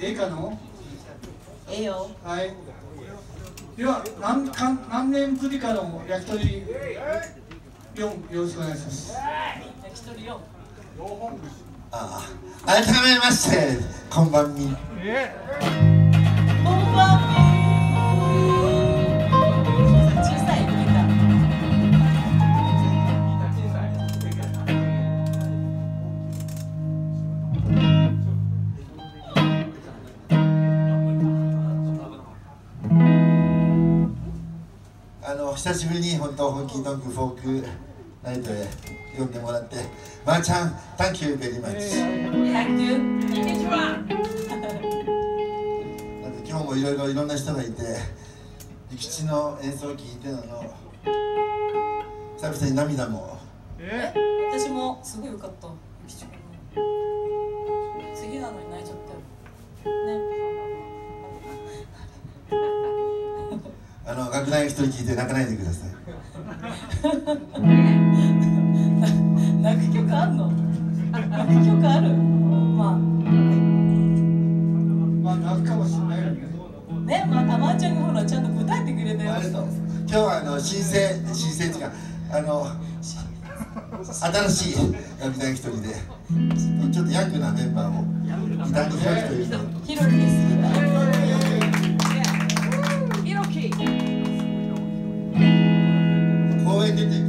ええかの？ええよ。はい。では何か何年ぶりかの焼き鳥？4よろしくお願いします。焼き鳥よああ改めましてこんばんみ。こん久しぶりに本当本気ドングフォークナイトへ呼んでもらって。まー、ちゃん Thank you very much、Thank you こんにちは。なんか今日もいろいろいろんな人がいて諭吉の演奏を聴いてたの久々に涙も。え私もすごいよかったゆきちゃん次なのに泣いちゃったよ。ねあの楽団一人聴いて泣かないでください。泣く曲あんの？泣く曲ある？まあ、はまあ泣くかもしれないよねまあ、あまーちゃんがほらちゃんと答えてくれたよ。ありがとう今日はあの新生新生っていうかあの新しい楽団一人で。ちょっとヤングなメンバーをギターにひろきという人ひろきです anything.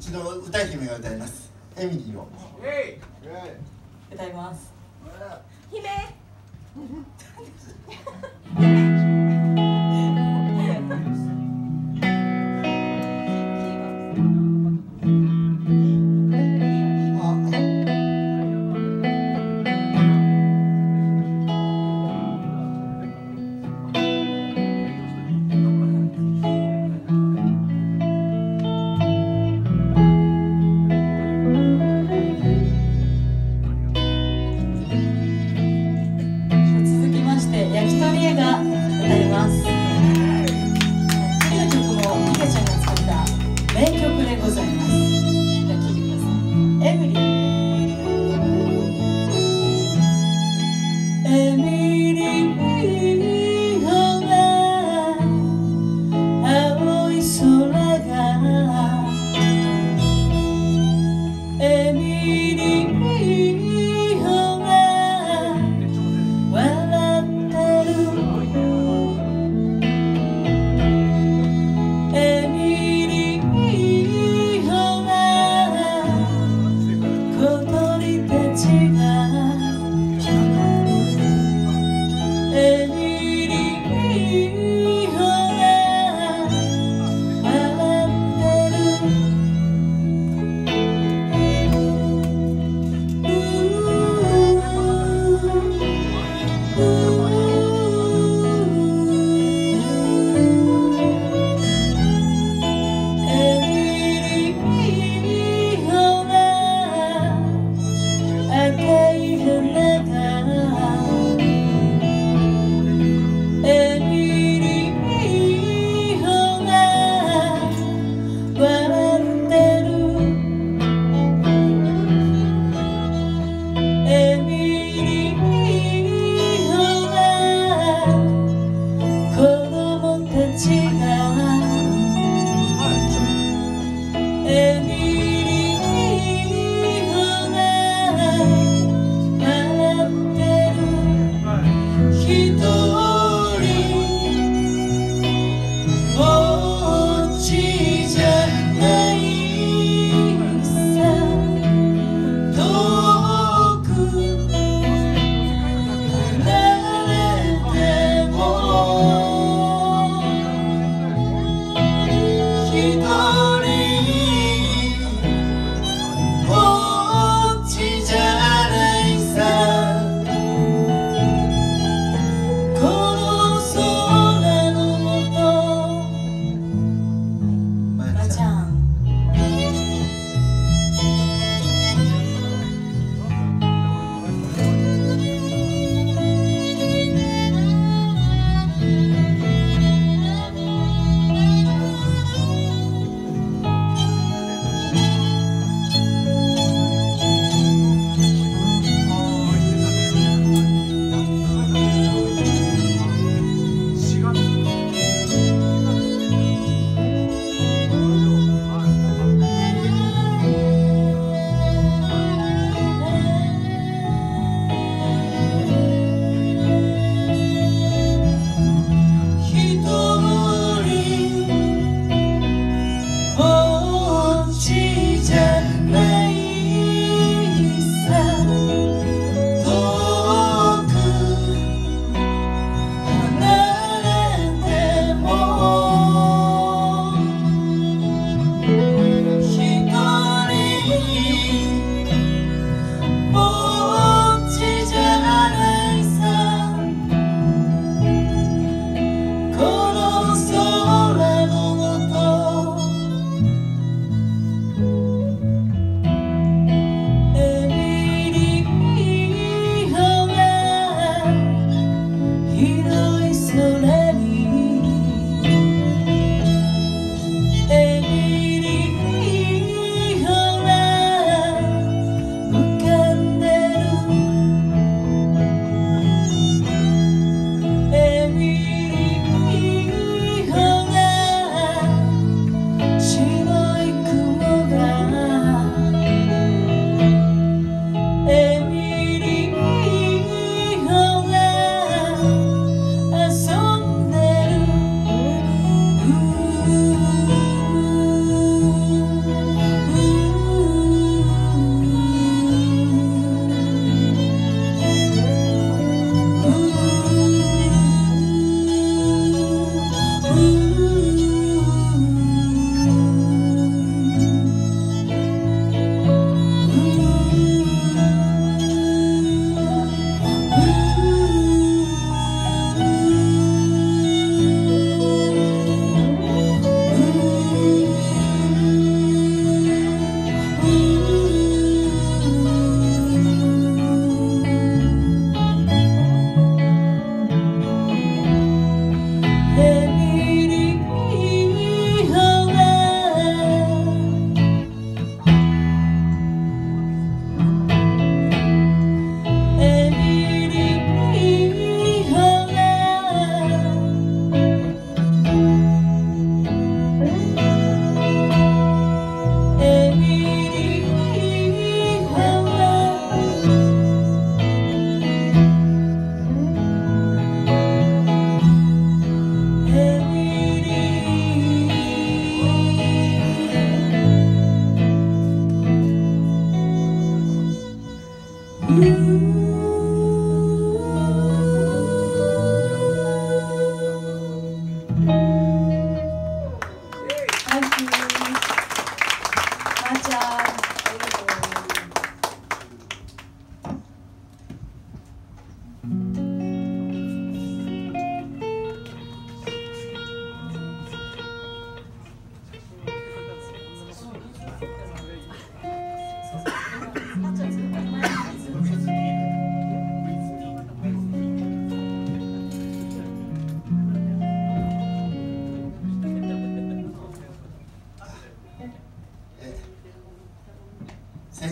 ちの歌姫が歌います。エミリーを。歌います。姫。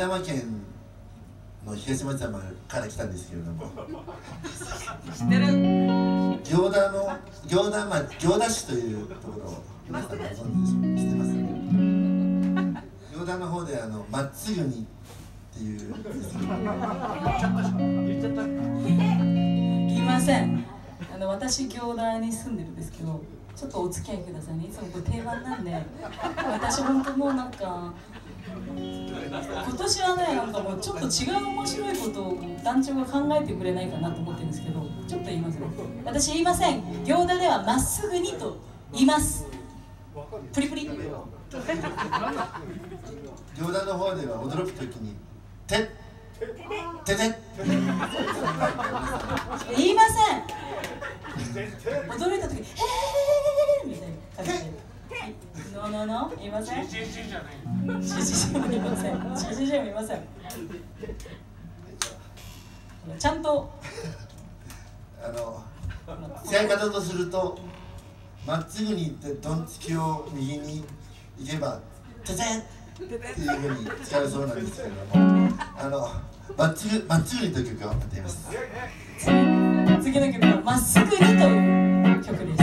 玉県の東松山から来たんですけれども。知ってる。行田の行田町行田市というところを皆さんご存知ってます。行田の方であの松国っていう。言いません。あの私行田に住んでるんですけどちょっとお付き合いくださいね。いつも定番なんで私本当もうなんか今年はねなんかもうちょっと違う面白いことを団長が考えてくれないかなと思ってるんですけどちょっと言いますね。私言いません。行田ではまっすぐにと言います。プリプリ。行田の方では驚くときに「て」「てて」言いません。驚いた時「へえ」みたいな感じで「ノーノーノー」言いません「シシシじゃない」「シシシも言いません」「シシシも言いません」ちゃんと。あの使い方とするとまっすぐに行ってどんつきを右に行けば「てて」っていうふうに使うそうなんですけれどもあのまっすぐまっすぐにという曲を歌っています。次の曲は「まっすぐに」という曲です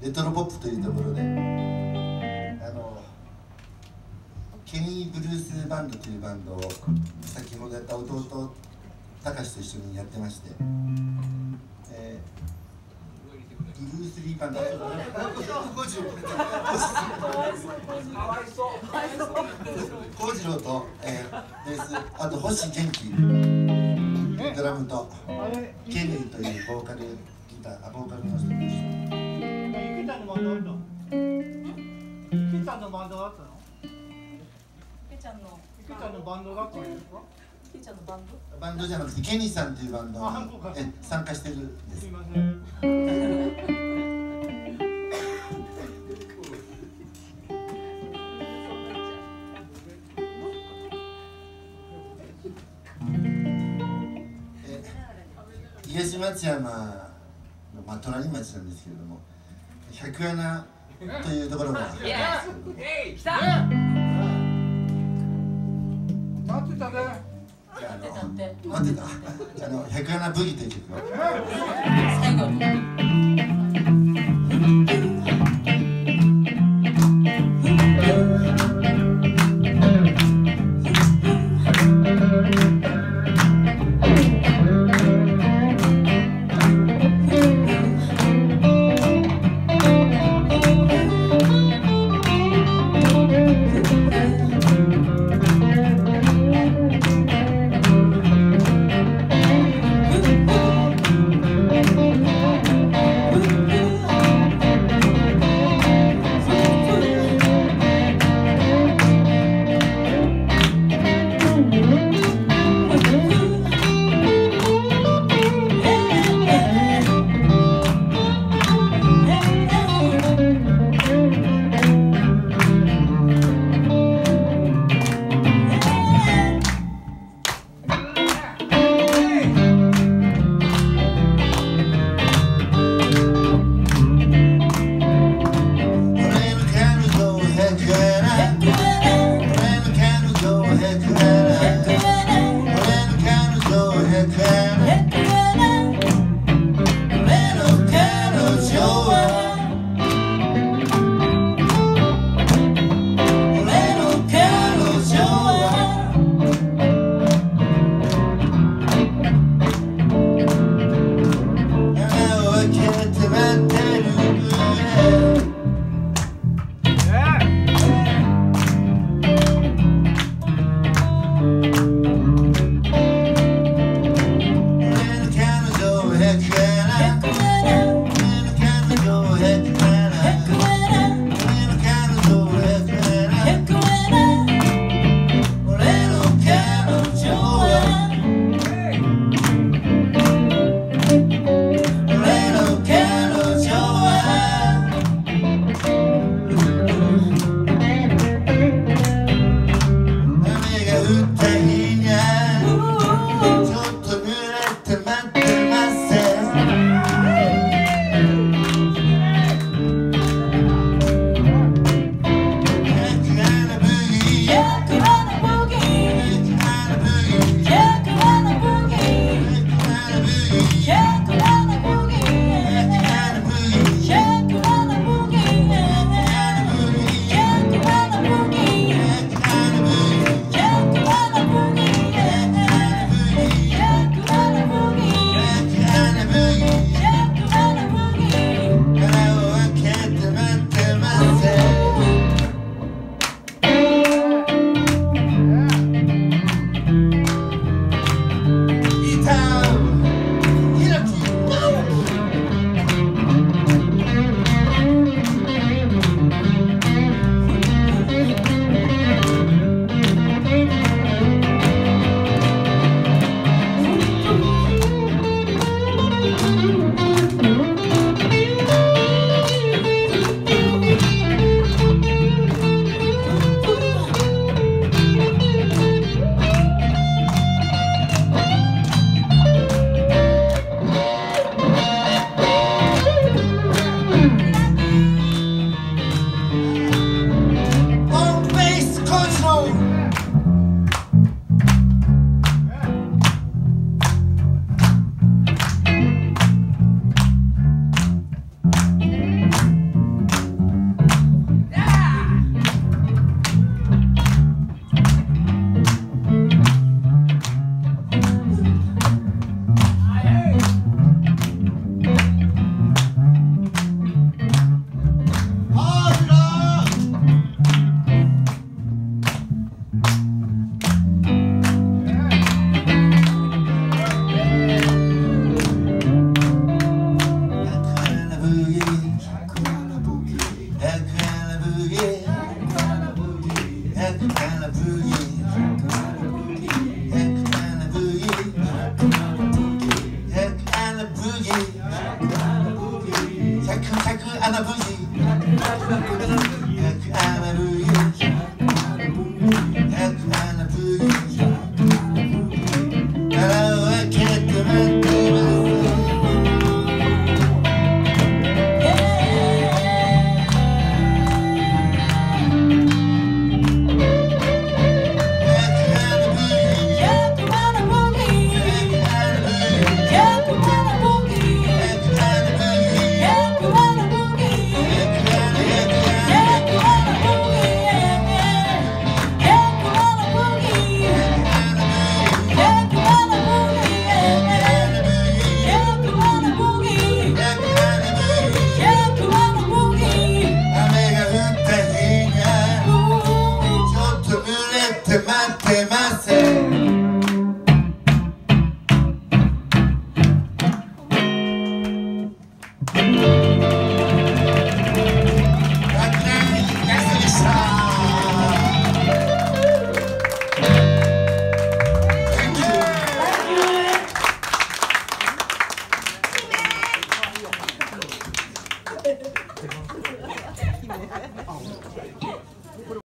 レトロポップというところであのケニーブルースバンドというバンドを先ほどやった弟隆史と一緒にやってまして、えーブルース・リーバンド。幸次郎と、えー、ベース。あと星元気。ドラムとケニーというボーカルギターあボーカルの人と一緒。にんのバンドあった池ちゃんのバンドあったの？けちゃんの池ちゃんのバンドだったんですかけちゃんのバンド？バンドじゃなくてケニーさんというバンドえ参加してるんです。すいません。え東松山の、まあ、隣町なんですけれども百穴というところが。あるんですけれども待ってたね。待ってたっての待ってた。あの百穴ブギという曲を最後